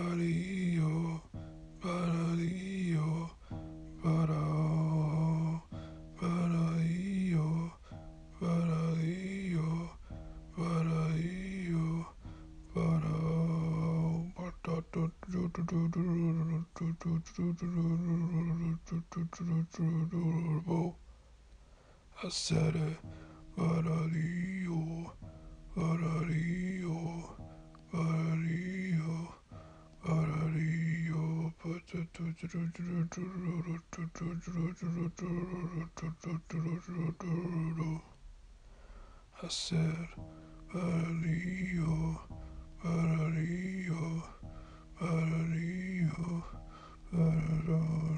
Baradio, baradio, barao, baradio, baradio, baradio, barao, I said, Varadio, Varadio, Varadio, Varadio.